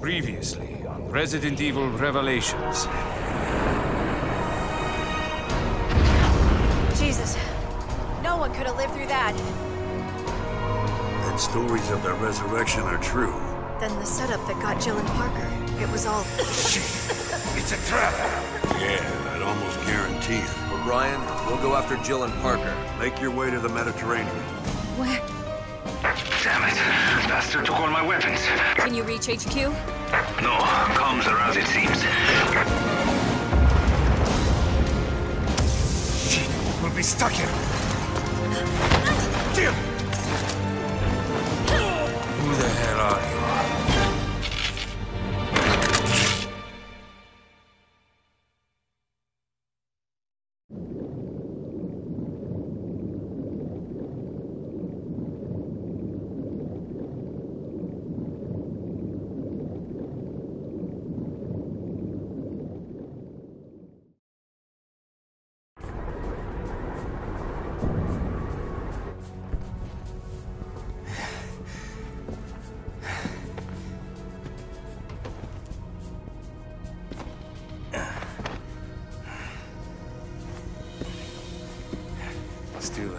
Previously on Resident Evil Revelations. Jesus. No one could have lived through that. And stories of their resurrection are true. Then the setup that got Jill and Parker, it was all... Shit! It's a trap! Yeah, I'd almost guarantee it. O'Brien, we'll go after Jill and Parker. Make your way to the Mediterranean. Where? Damn it. Bastard took all my weapons. Can you reach HQ? No, comms are as it seems. Shit, we'll be stuck here. Jill! Who the hell are you?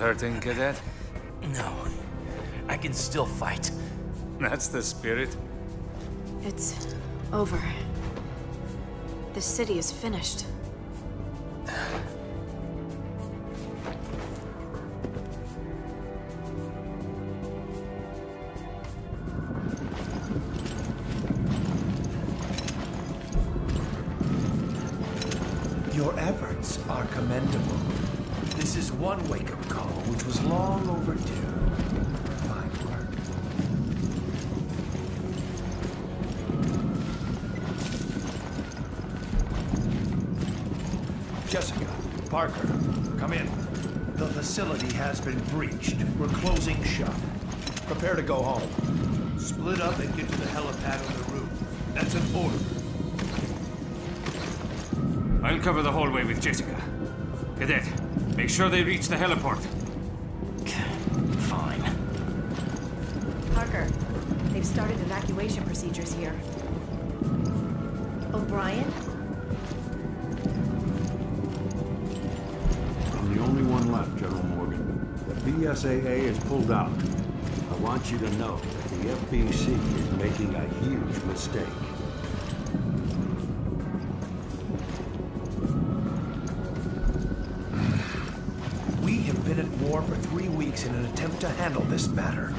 Hurting, cadet? No. I can still fight. That's the spirit. It's over. The city is finished. Your efforts are commendable. This is one wake-up call which was long overdue. Jessica, Parker, come in. The facility has been breached. We're closing shop. Prepare to go home. Split up and get to the helipad on the roof. That's an order. I'll cover the hallway with Jessica. Cadet, make sure they reach the heliport. Fine. Parker, they've started evacuation procedures here. O'Brien? I'm the only one left, General Morgan. The BSAA is pulled out. I want you to know that the FBC is making a huge mistake. Three weeks in an attempt to handle this matter.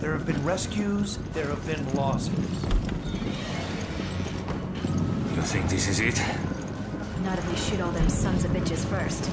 There have been rescues, there have been losses. You think this is it? Not if we shoot all them sons of bitches first.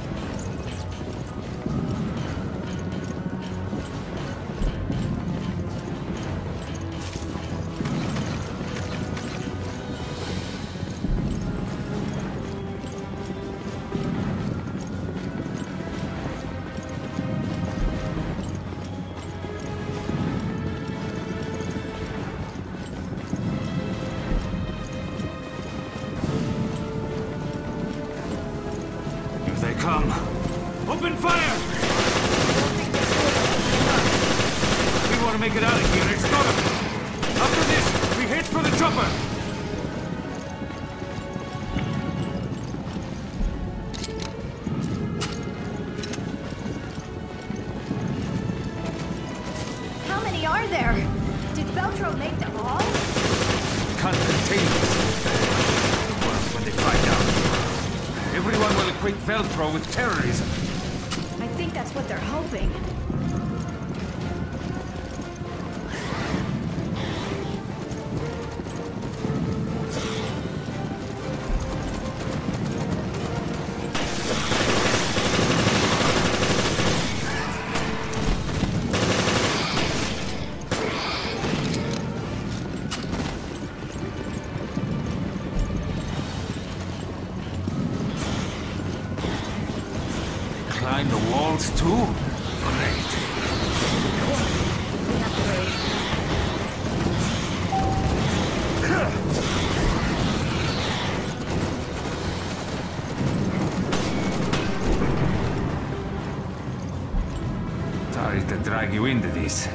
Make it out of here. It's gotta. After this, we head for the chopper. Climb too? Great. Sorry to drag you into this.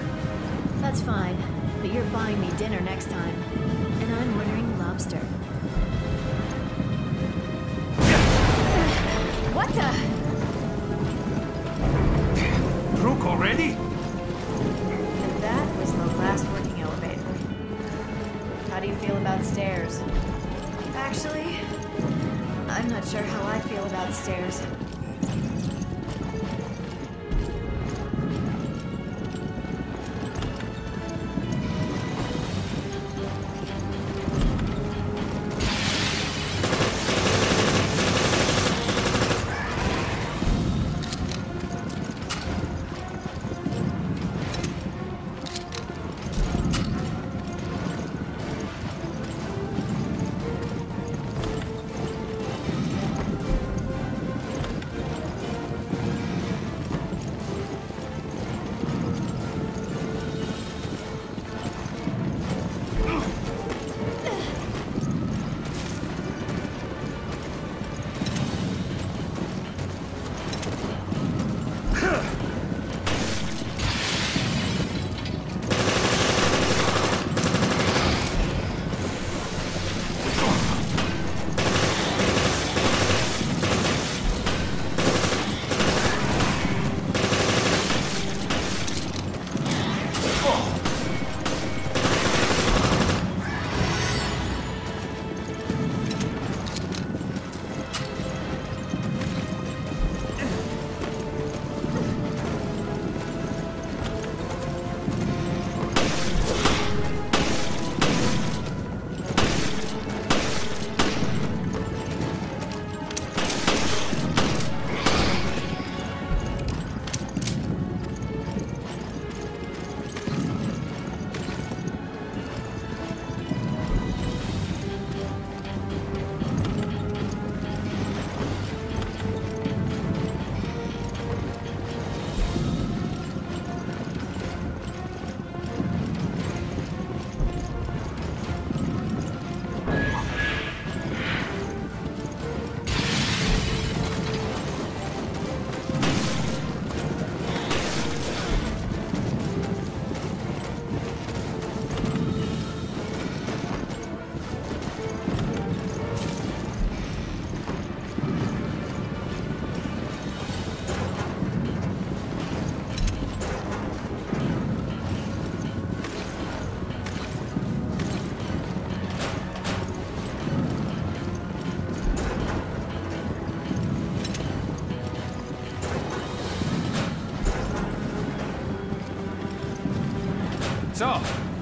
So,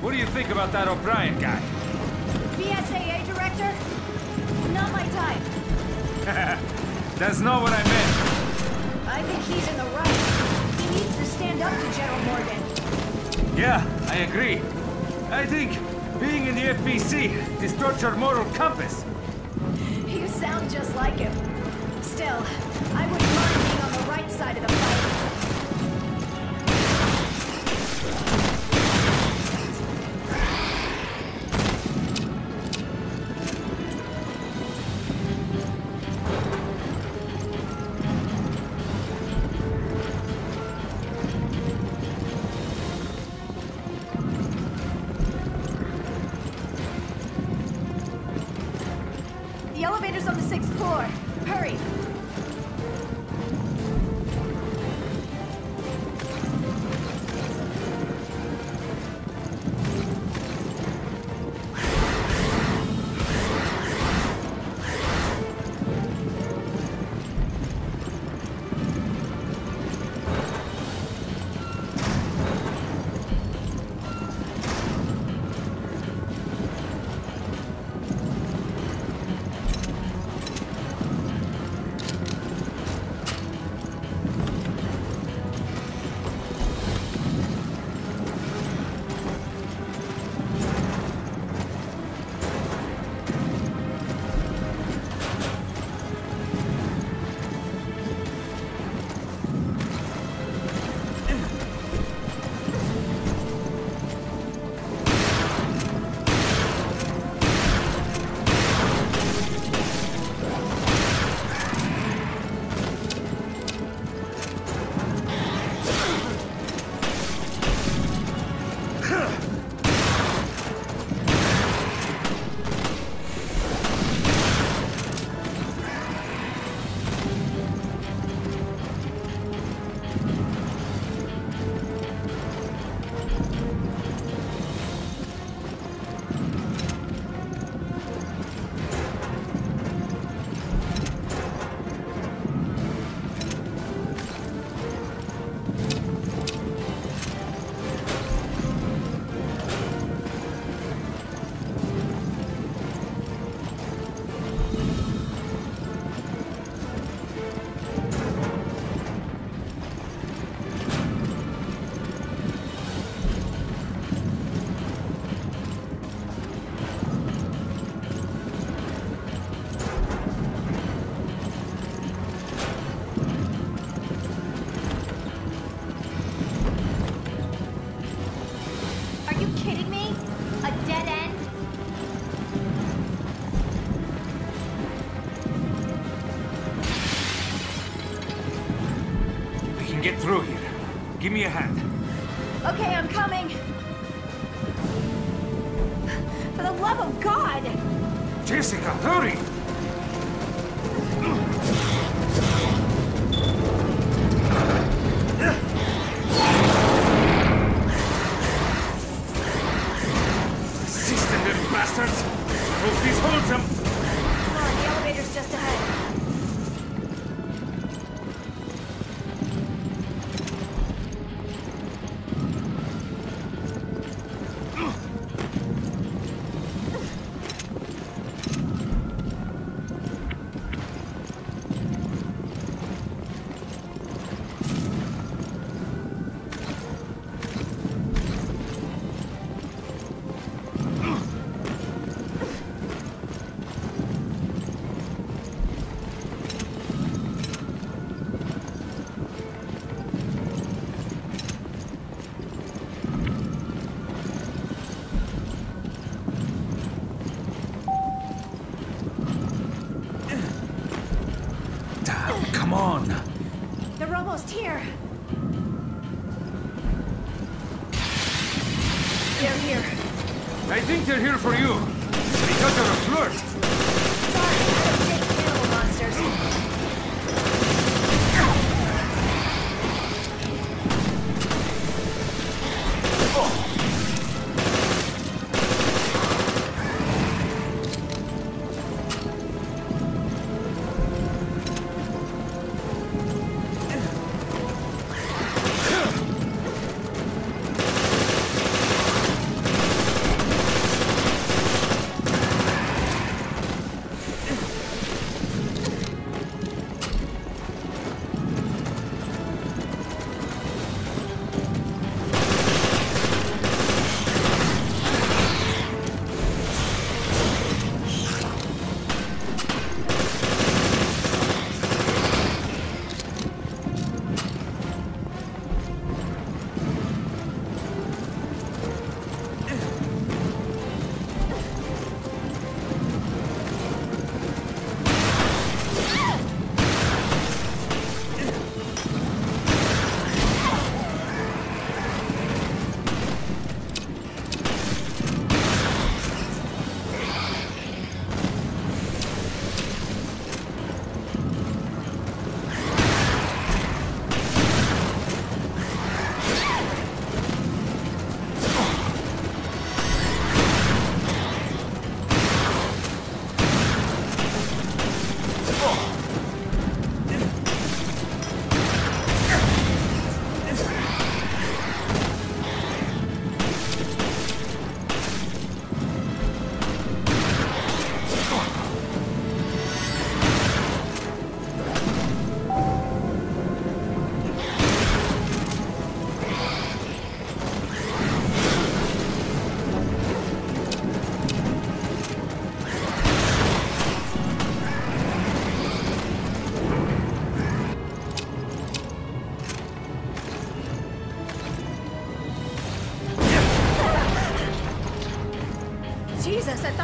what do you think about that O'Brien guy? BSAA director? Not my type. That's not what I meant. I think he's in the right. He needs to stand up to General Morgan. Yeah, I agree. I think being in the FBC distorts your moral compass. You sound just like him. Still, I wouldn't mind being on the right side of the fight. Can get through here. Give me a hand. Okay, I'm coming. For the love of God! Jessica, hurry!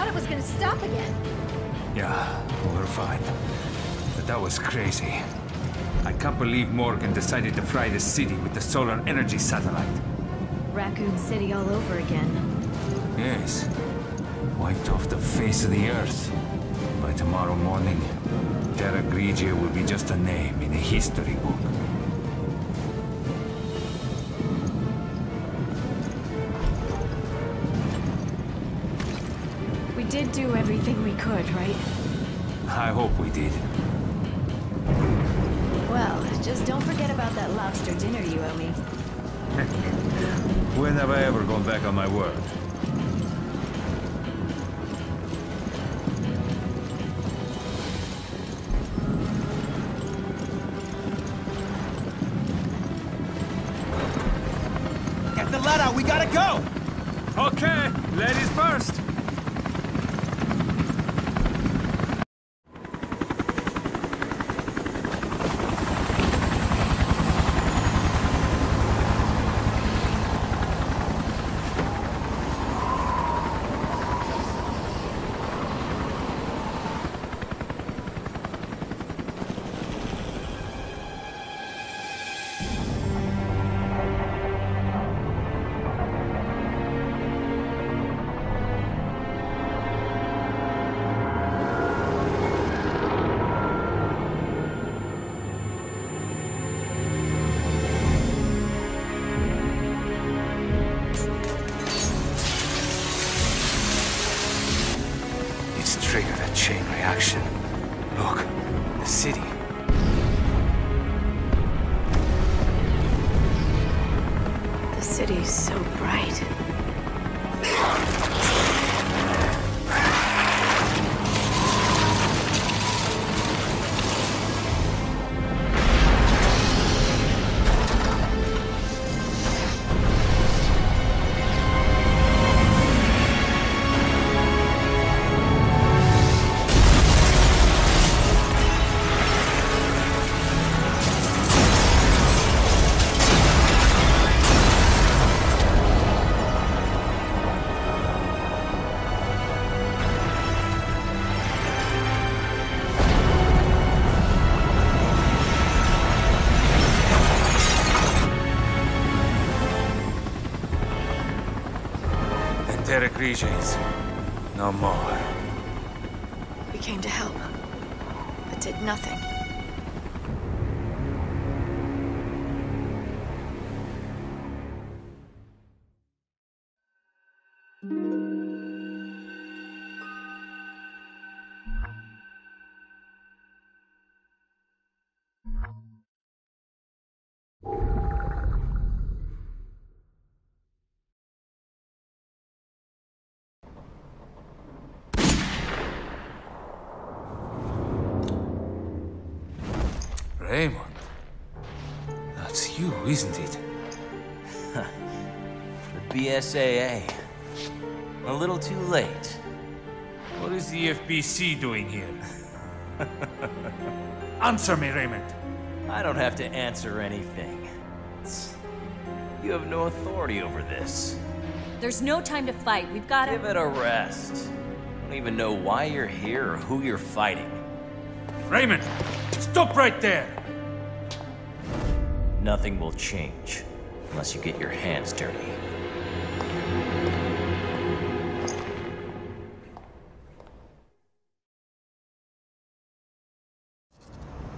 Thought it was gonna stop again. Yeah, we're fine. But that was crazy. I can't believe Morgan decided to fry the city with the solar energy satellite. Raccoon City all over again. Yes. Wiped off the face of the earth. By tomorrow morning, Terra Grigia will be just a name in a history book. Did do everything we could, right? I hope we did. Well, just don't forget about that lobster dinner you owe me. When have I ever gone back on my word? So bright. The the FBC doing here? Answer me, Raymond. I don't have to answer anything. It's- You have no authority over this. There's no time to fight. We've got to... Give it a rest. I don't even know why you're here or who you're fighting. Raymond, stop right there. Nothing will change unless you get your hands dirty.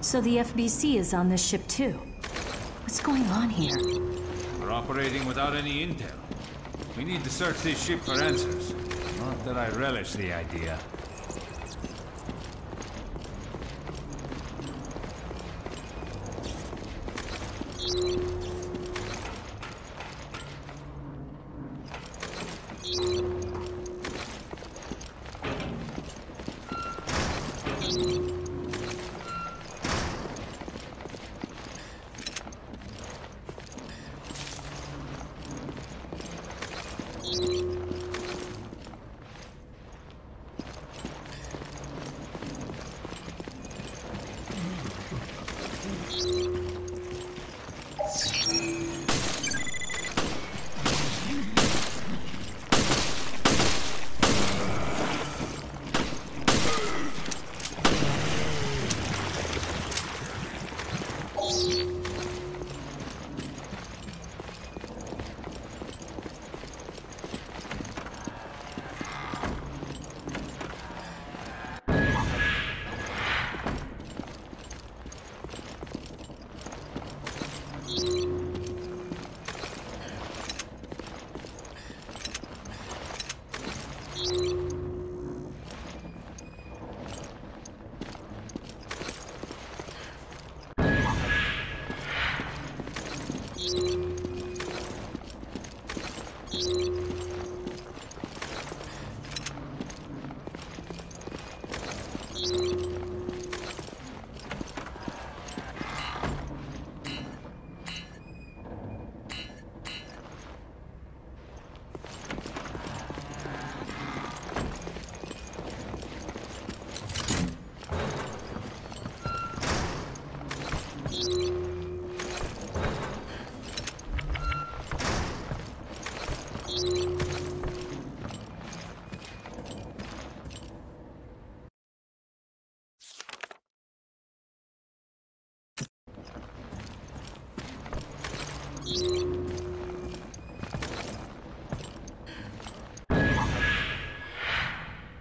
So the FBC is on this ship too. What's going on here? We're operating without any intel. We need to search this ship for answers. Not that I relish the idea.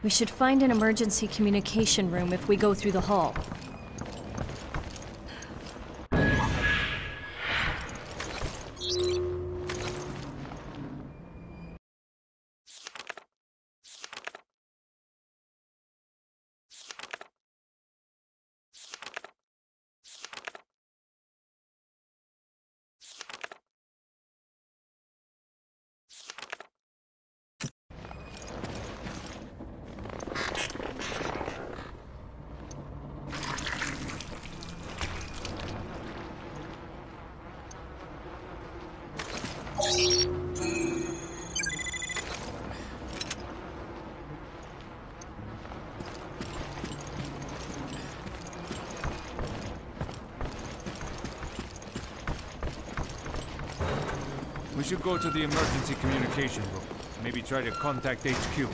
We should find an emergency communication room if we go through the hall. We should go to the emergency communication room. Maybe try to contact HQ.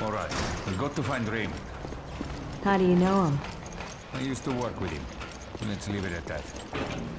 All right, we've got to find Raymond. How do you know him? I used to work with him. Let's leave it at that.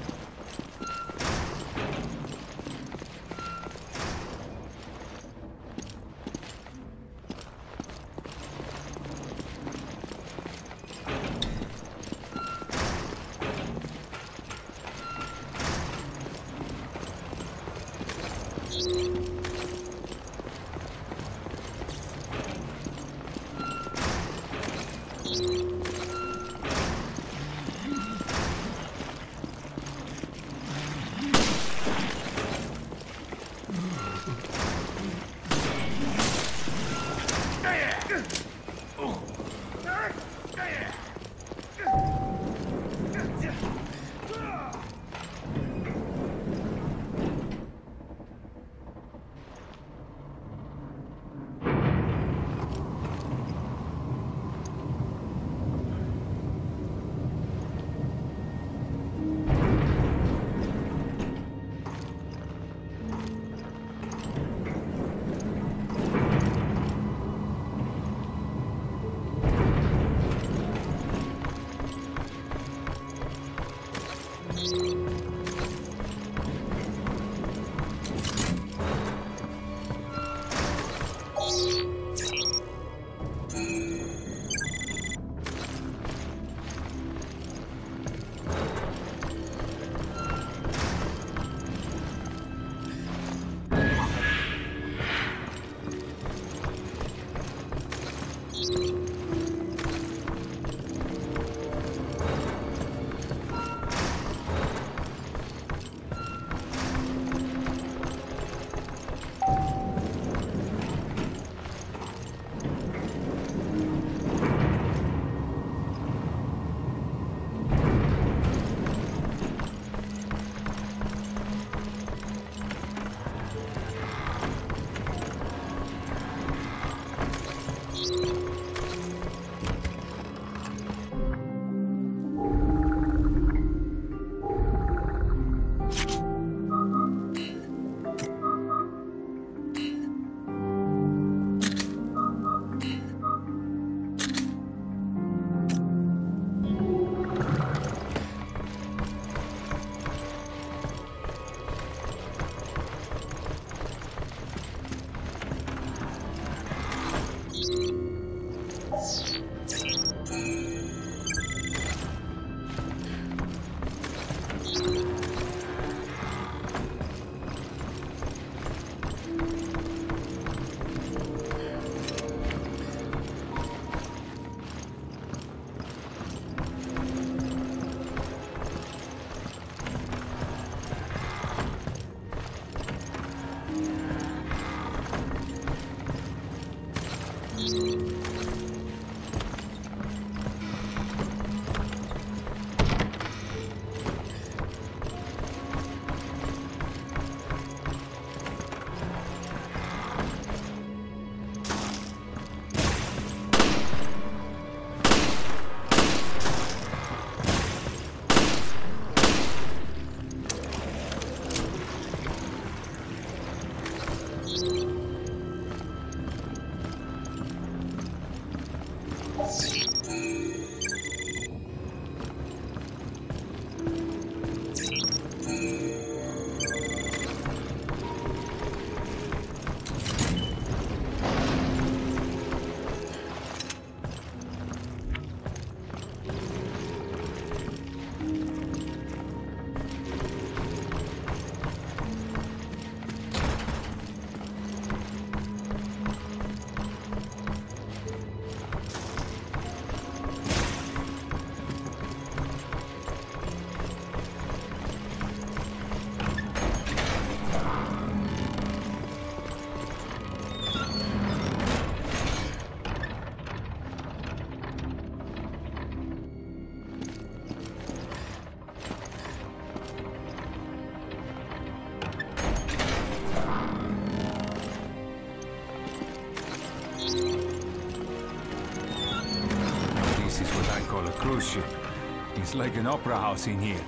Like an opera house in here.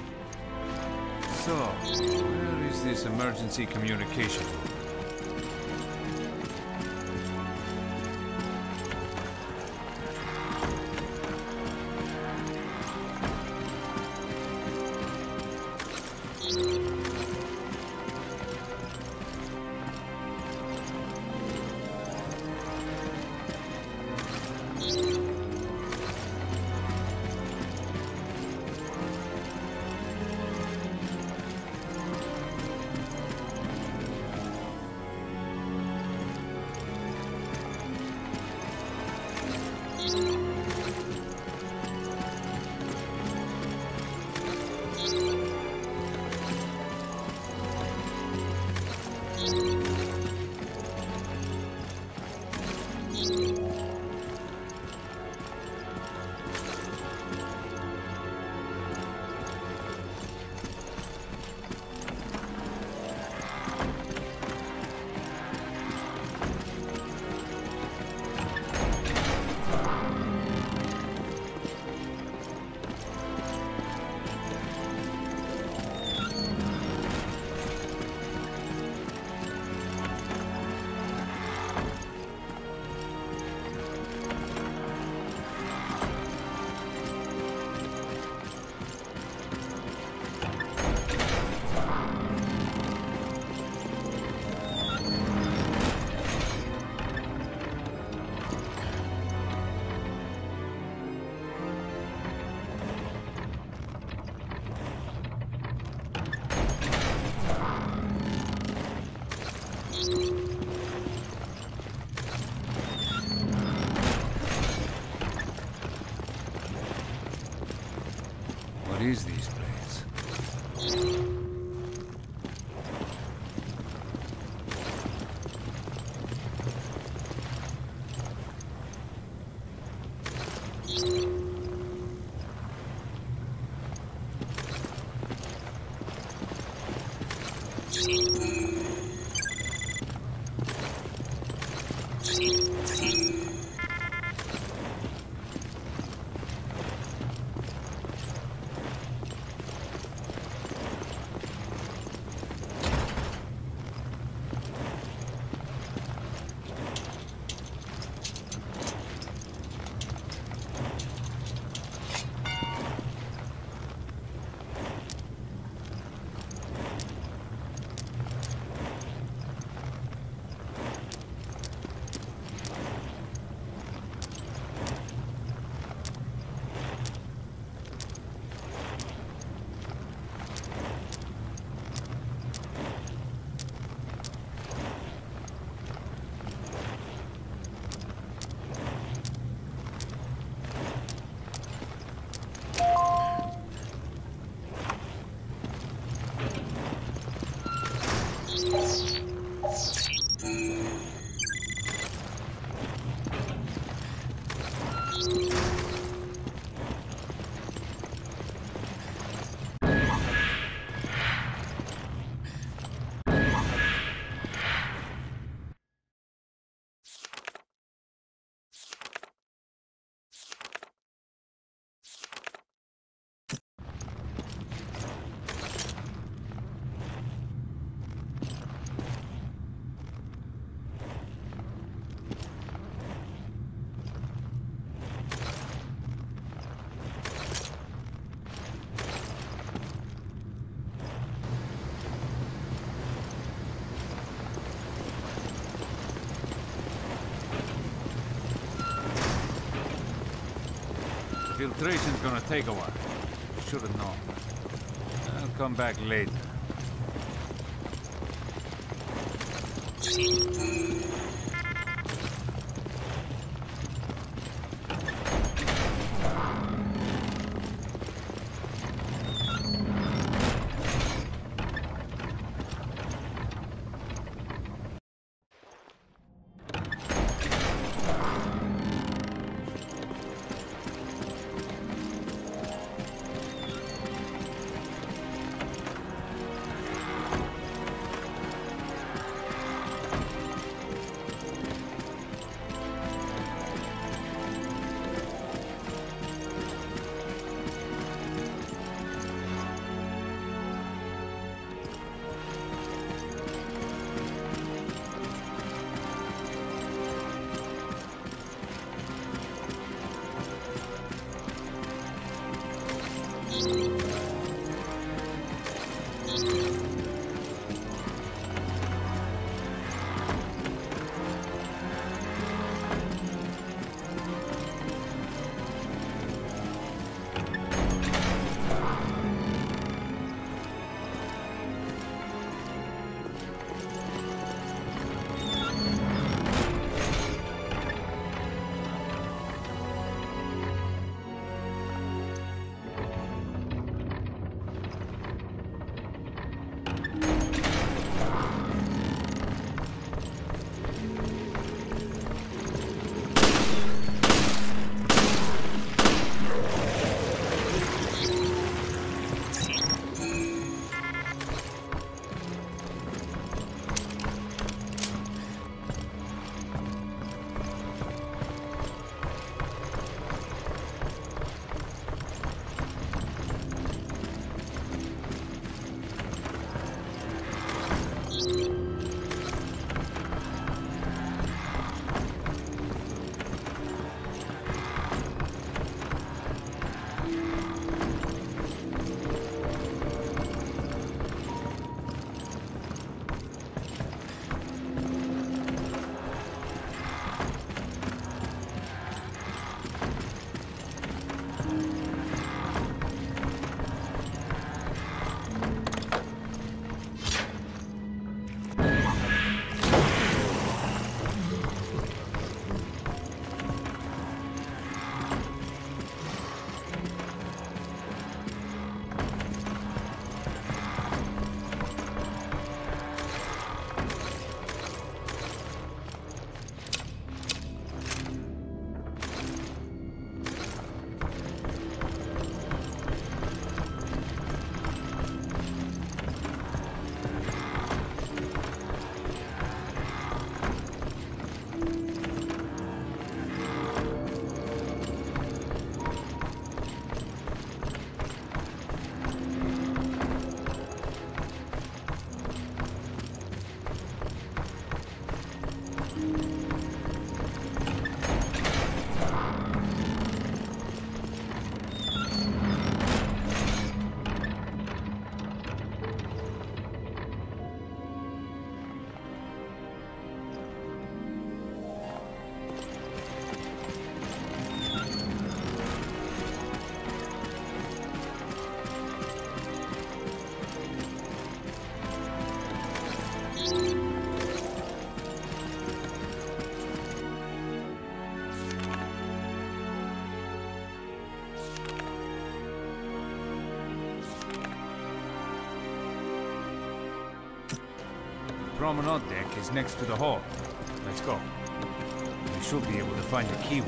So, where is this emergency communication? Filtration's gonna take a while. Should have known. I'll come back later. Promenade deck is next to the hall. Let's go. We should be able to find the key.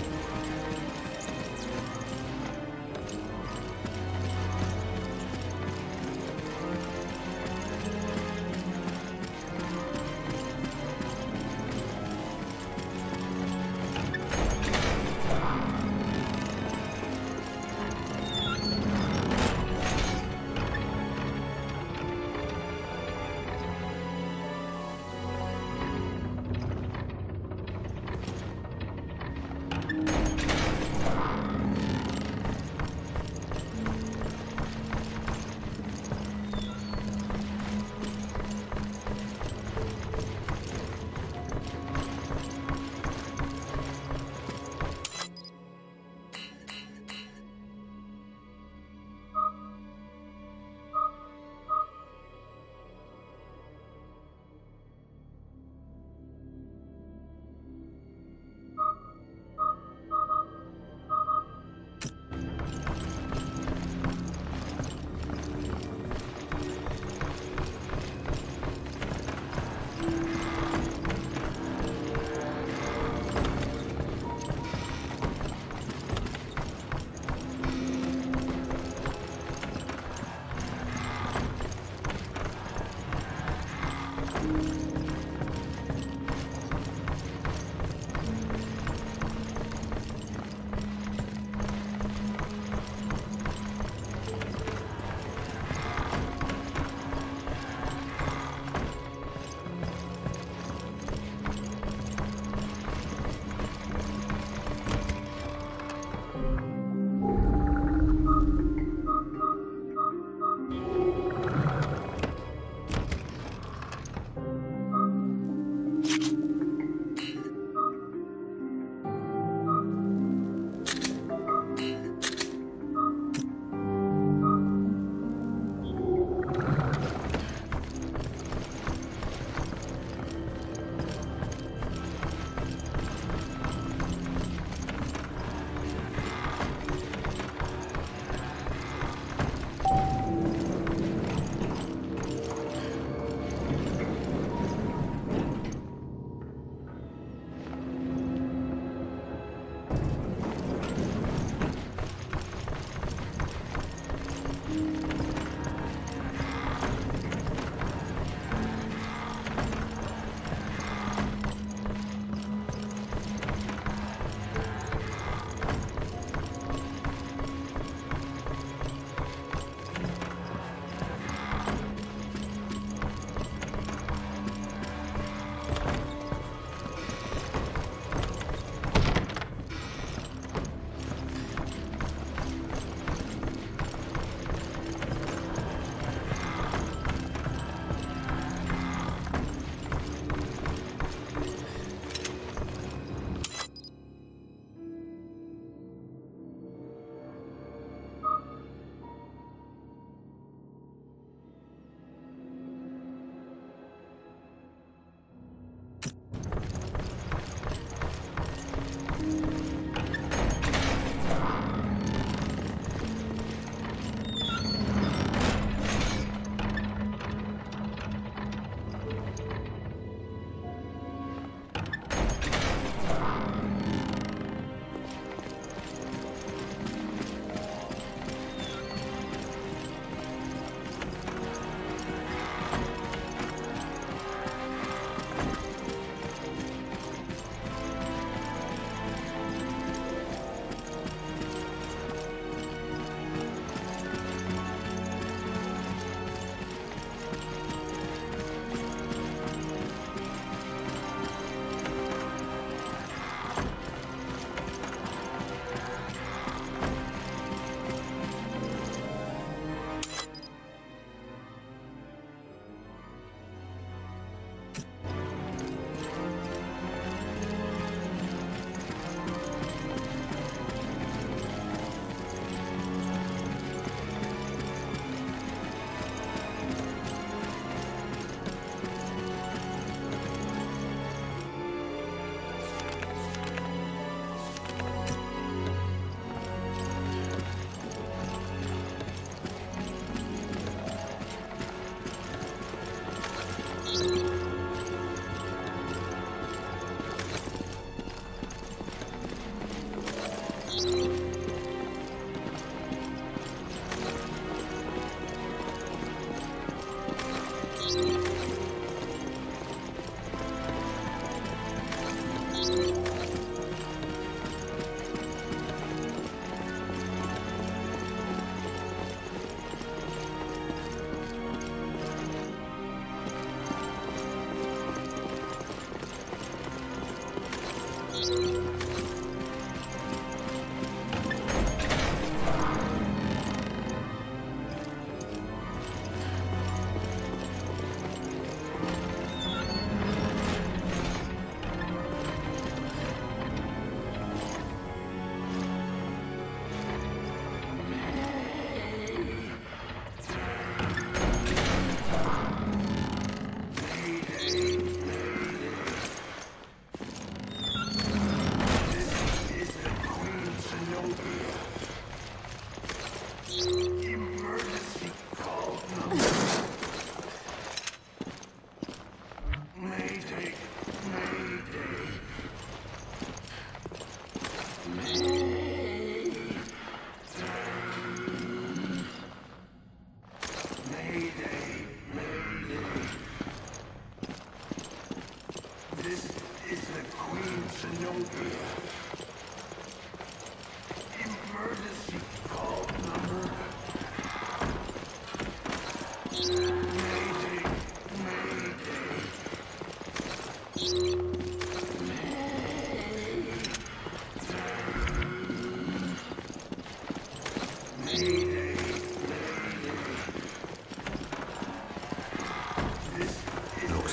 Looks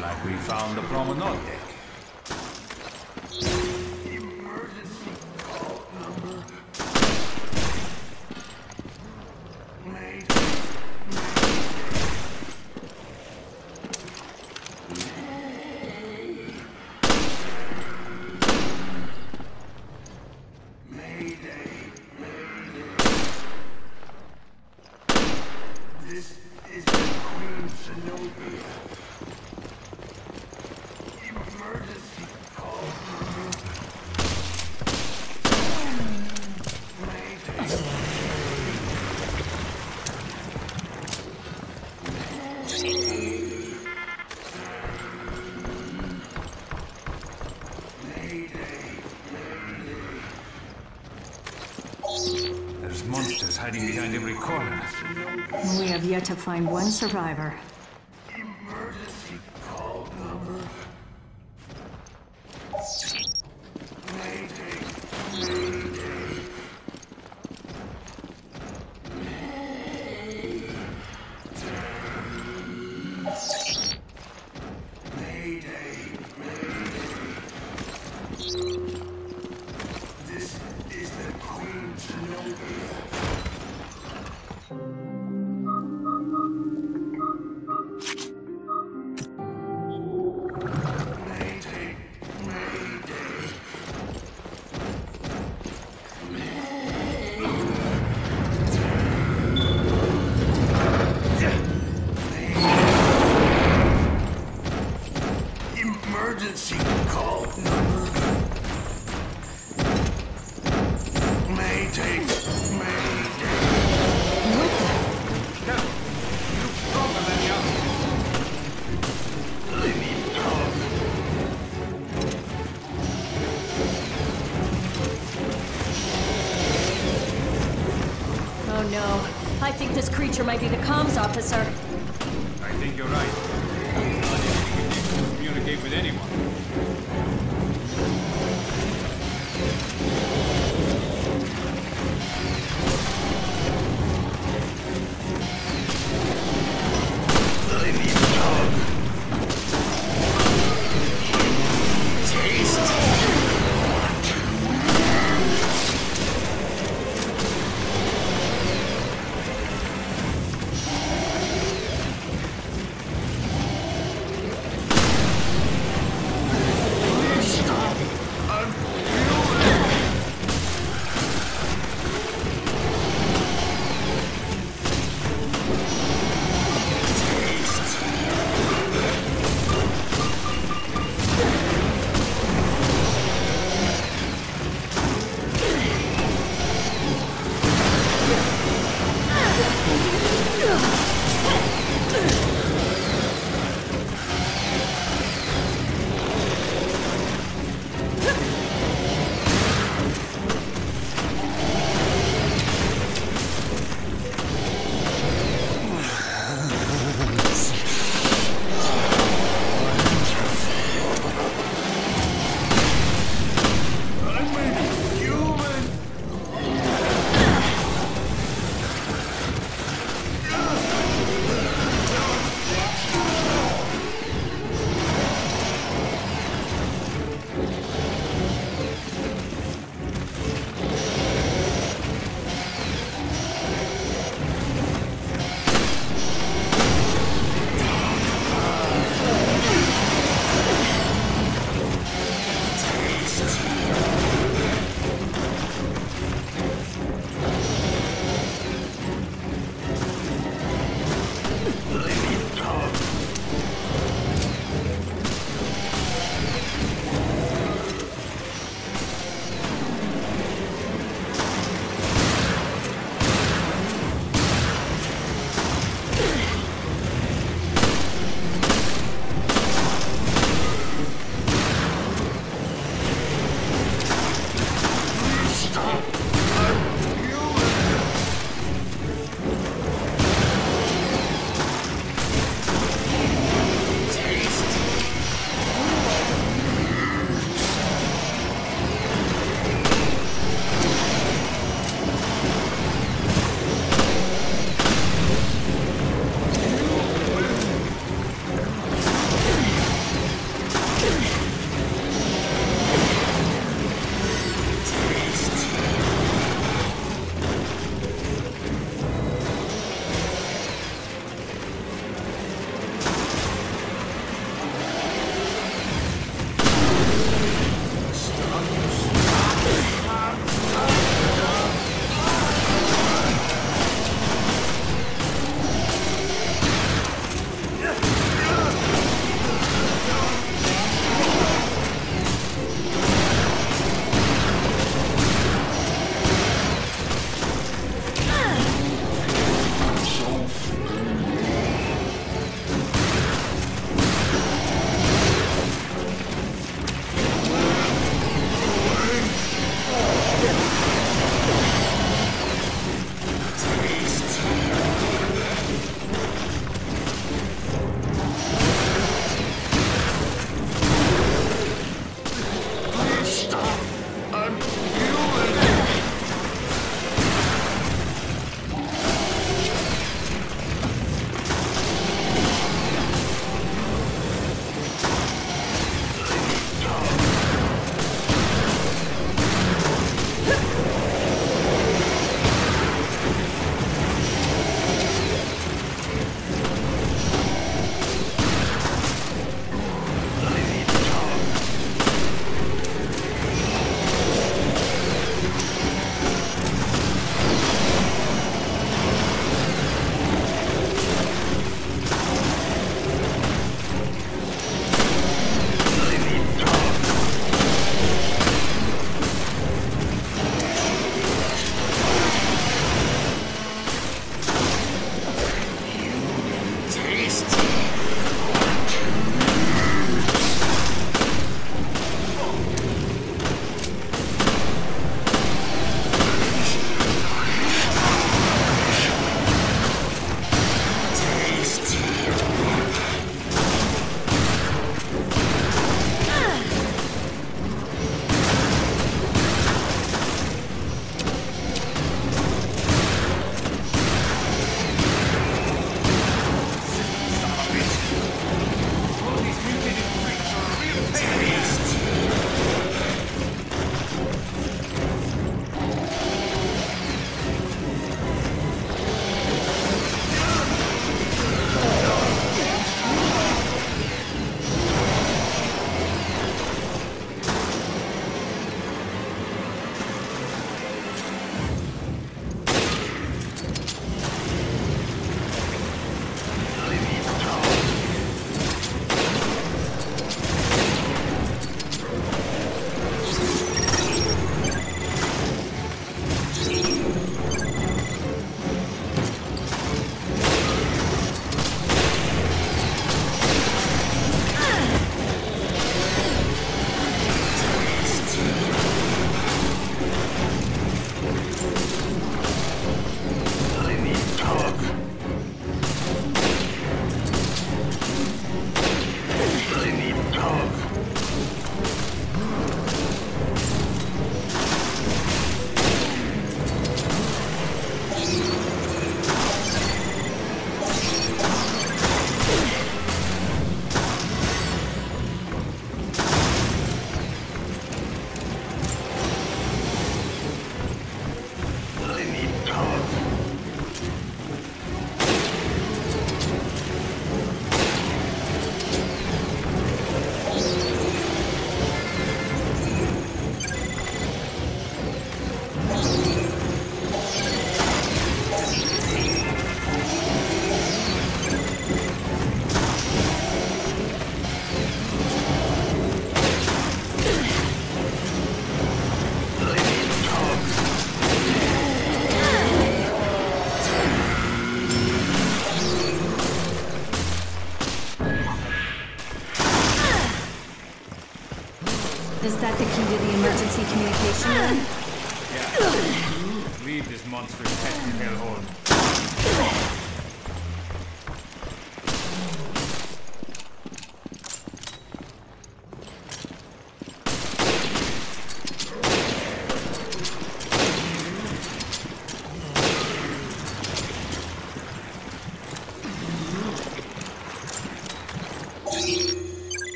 like we found the promenade find one survivor. Emergency call number. Mayday. Mayday. I need help. Oh no. I think this creature might be the comms officer. I think you're right. Communicate with anyone.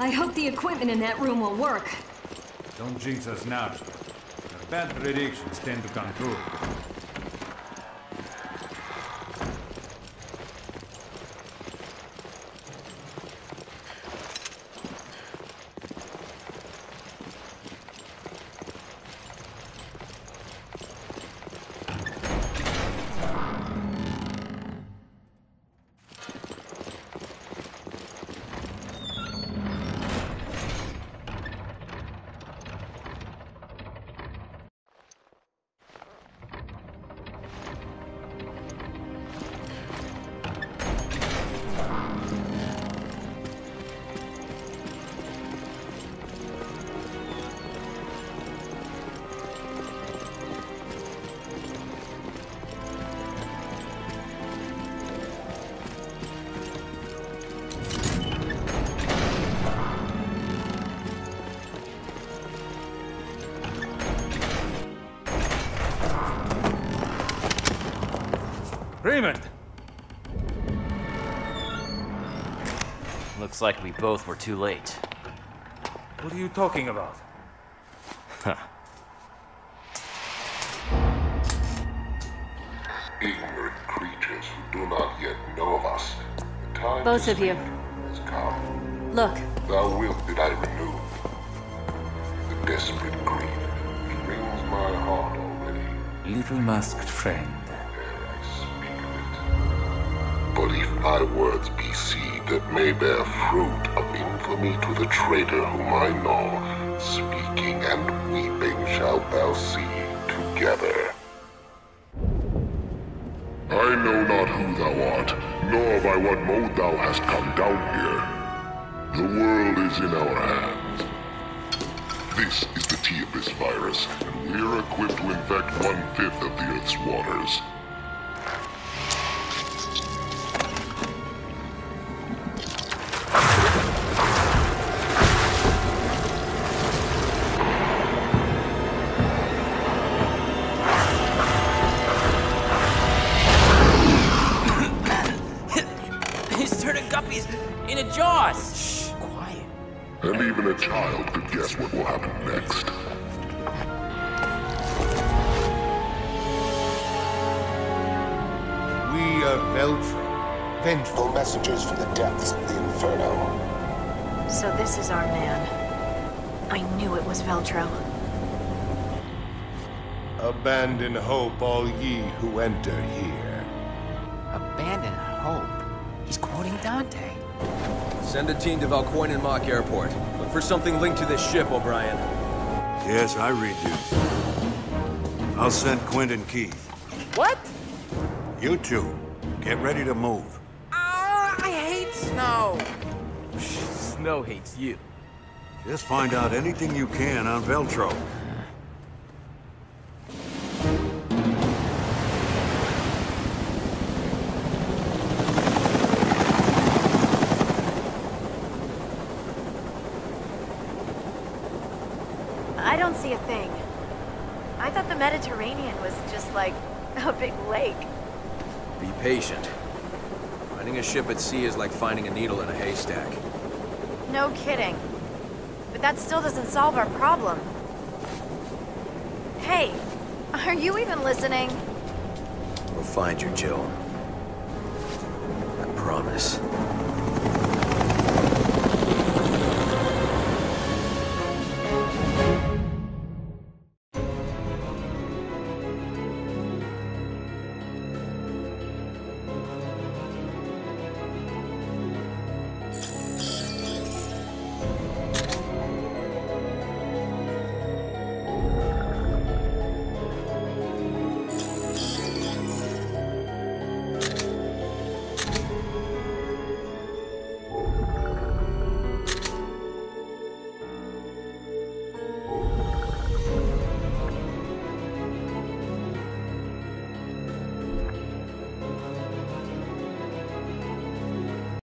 I hope the equipment in that room will work. Don't jinx us now. Bad predictions tend to come true. Raymond! Looks like we both were too late. What are you talking about? Huh. Ignorant creatures who do not yet know of us. The time Both of you. sleep has come. Look, Thou wilt that I renew the desperate grief which wrings my heart already. Little masked friend. If thy words be seed that may bear fruit of infamy to the traitor whom I know, speaking and weeping shalt thou see together. I know not who thou art, nor by what mode thou hast come down here. The world is in our hands. This is the T-Abyss virus, and we're equipped to infect one-fifth of the Earth's waters. Abandon hope, all ye who enter here. Abandon hope? He's quoting Dante. Send a team to Valkoinen Mock Airport. Look for something linked to this ship, O'Brien. Yes, I read you. I'll send Quint and Keith. What? You two, get ready to move. Ah, I hate snow. Snow hates you. Just find out anything you can on Veltro. Mediterranean was just like a big lake. Be patient. Finding a ship at sea is like finding a needle in a haystack. No kidding. But that still doesn't solve our problem. Hey, are you even listening? We'll find you, Jill. I promise.